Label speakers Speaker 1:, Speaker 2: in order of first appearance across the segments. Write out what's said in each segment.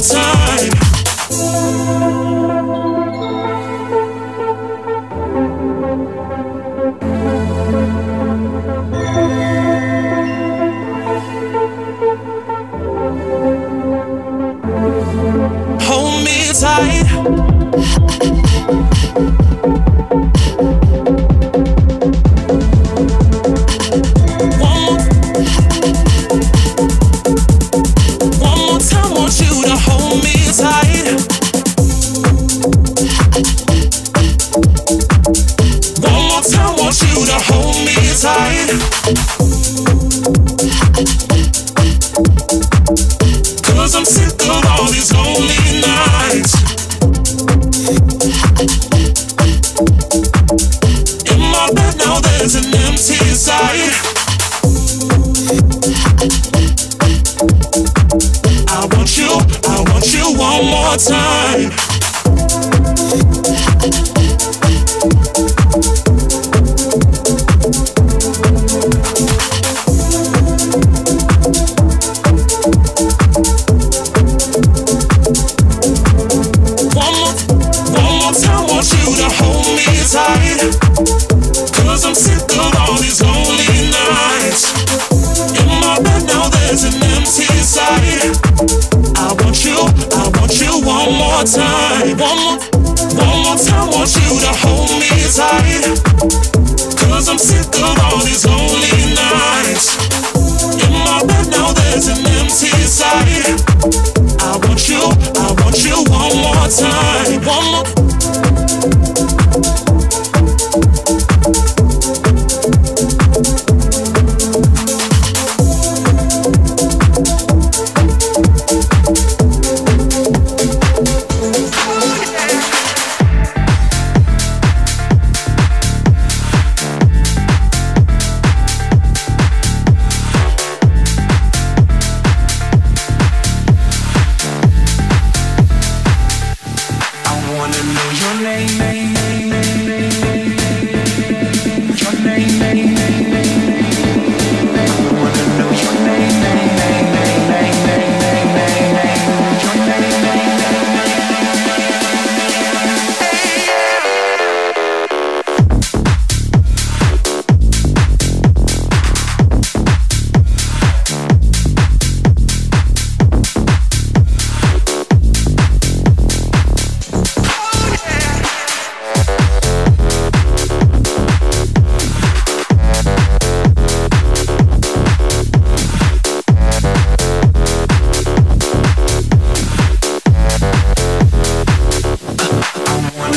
Speaker 1: one time.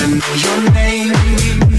Speaker 2: I know your name.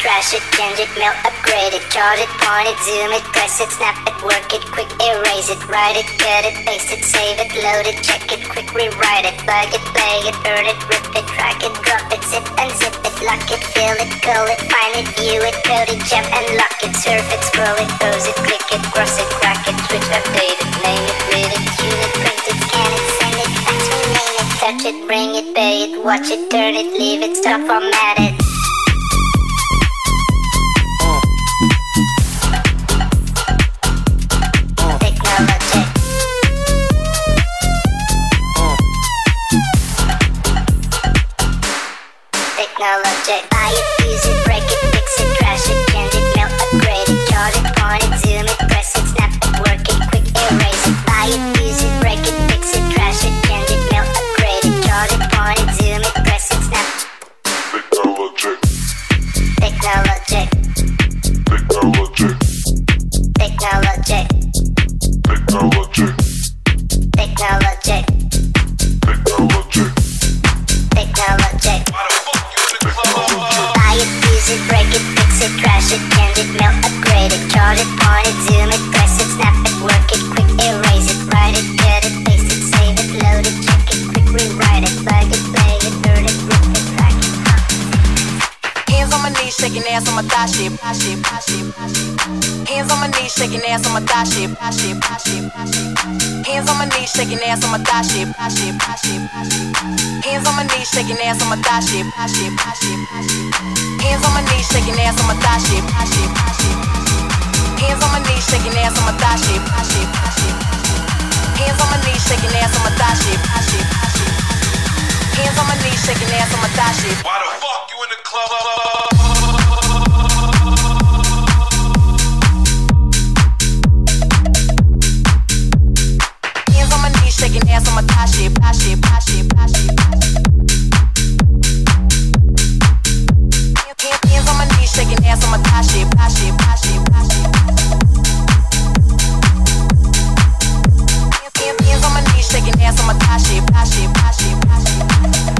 Speaker 3: trash it, change it, mail, upgrade it, chart it, point it, zoom it, press it, snap it, work it, quick erase it, write it, cut it, paste it, save it, load it, check it, quick rewrite it, bug it, play it, burn it, rip it, drag it, drop it, zip and zip it, lock it, fill it, call it, find it, view it, code it, jump and lock it, surf it, scroll it, pose it, click it, cross it, crack it, switch, update it, name it, read it, tune it, print it, scan it, send it, fax, rename it, touch it, bring it, pay it, watch it, turn it, leave it, stop, format it.
Speaker 4: shaking ass on my thigh. Hands on my knees, shaking ass on my thigh. Hands on my knees, shaking ass on my thigh.
Speaker 5: Why the fuck you in the club?
Speaker 4: shaking ass on my thigh shit, thigh shit, thigh shit, thigh shit. Hands on my knees, shaking ass on my thigh shit. dance on my cash shit, cash it, cash it, cash it, cash it.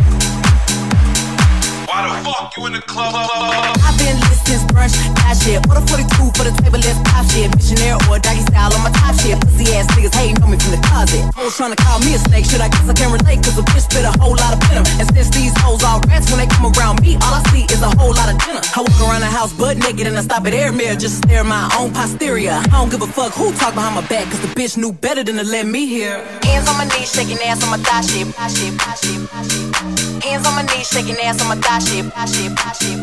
Speaker 5: Why the fuck you in the club? I've
Speaker 2: been lit since brunch, that shit. Order 42 for the table, let's pop shit. Missionaire or doggy style on my top shit. Pussy ass niggas hating on me from the closet. Hoes trying to call me a snake, shit. I guess I can relate, cause a bitch spit a whole lot of venom. And since these hoes all rats, when they come around me, all I see is a whole lot of dinner. I walk around the house butt naked and I stop at air mirror just to stare at my own posterior. I don't give a fuck who talk behind my back, cause the bitch knew better than to let me hear.
Speaker 4: Hands on my knees, shaking ass on my thigh shit. Hands on my knees, shaking ass on my thigh shit, shit, shit, shit.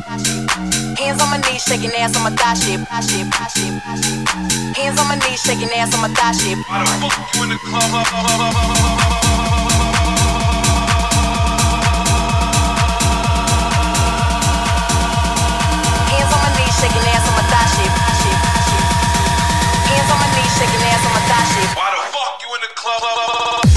Speaker 4: Hands on my knees, shaking ass on my thigh shit, shit, shit, shit. Hands on my knees, shaking ass on my thigh shit.
Speaker 5: Why the fuck you in the club?
Speaker 4: shaking ass on my thigh shit. Hands on my knees, shaking ass on my thigh shit.
Speaker 5: Why the fuck you in the club?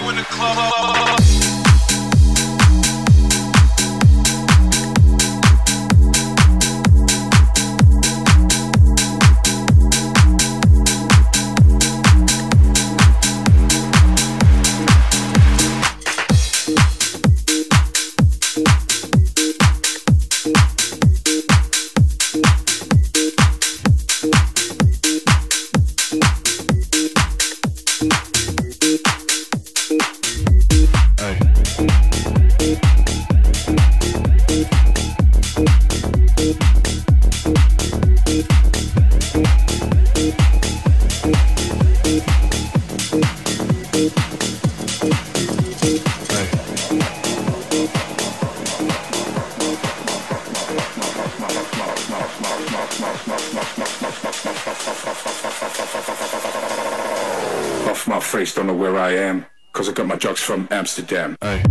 Speaker 5: you in the club.
Speaker 6: Cause I got my drugs from Amsterdam.
Speaker 7: Aye.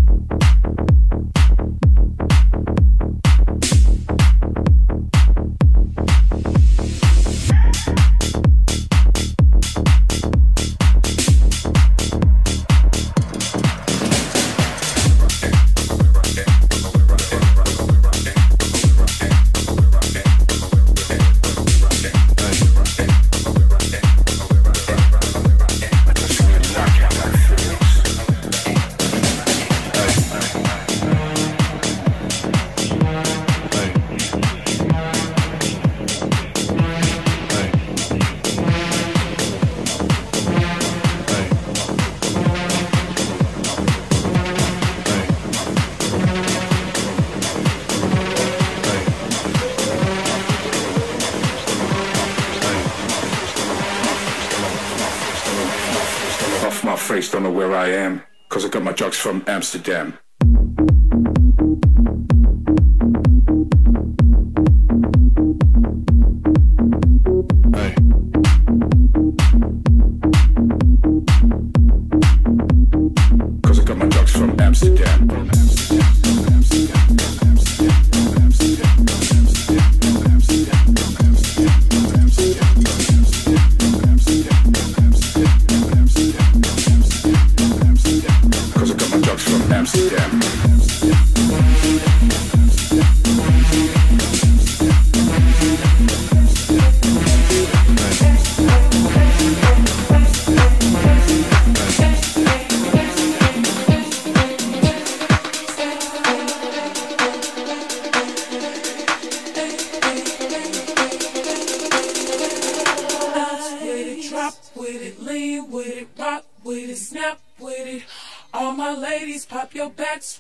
Speaker 6: Detox from Amsterdam.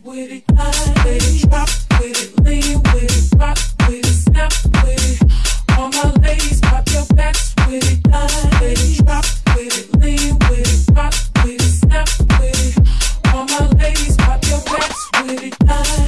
Speaker 8: with it, drop with it, lean with it, with it, snap with it. All my ladies, pop your backs with it, drop with it, lean with it, with it, snap with it. All my ladies, pop your backs with it,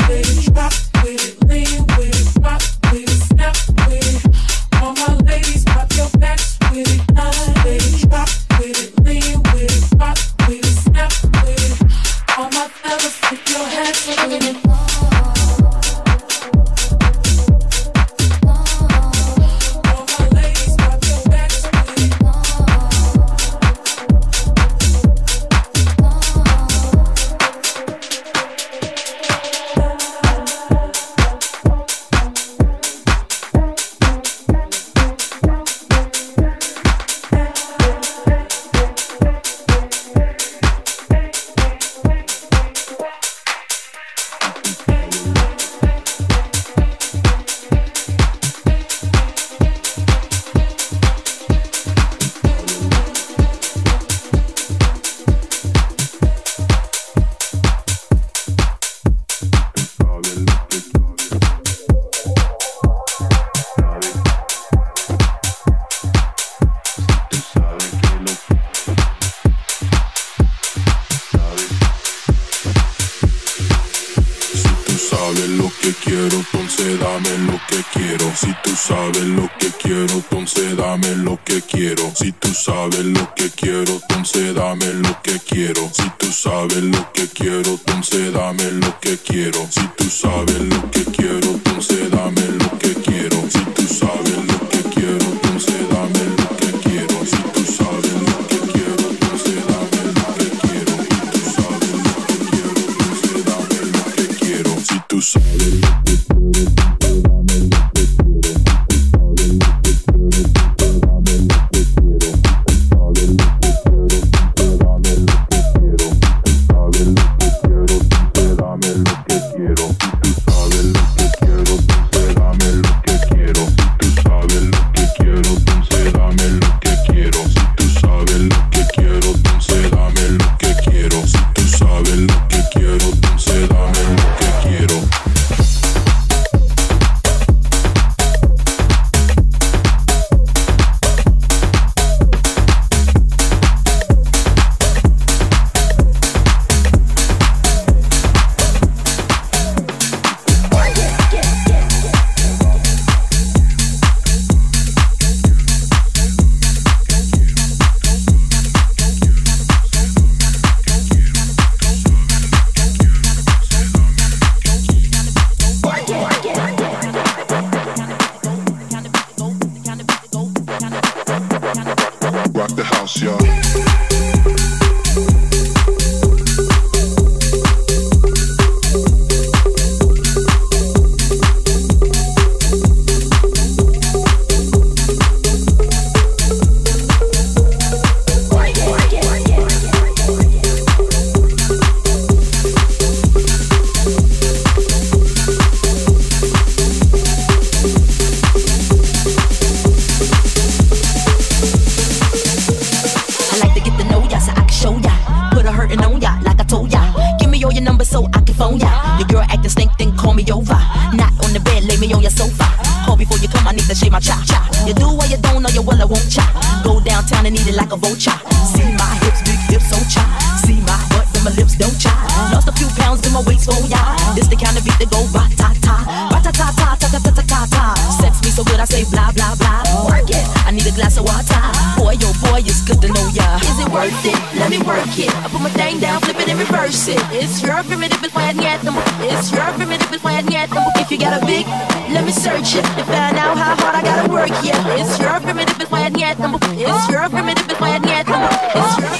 Speaker 9: I say blah blah blah. Work it. I need a glass of water. Boy, oh boy, it's good to know ya. Is it worth it? Let me work it. I put my thing down, flip it and reverse it. It's your primitive plan yet. It's your primitive plan yet. If you got a big, let me search it and find out how hard I gotta work. Yeah, it's your primitive plan yet. It's your primitive plan yet. It's your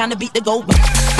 Speaker 9: kinda beat the go.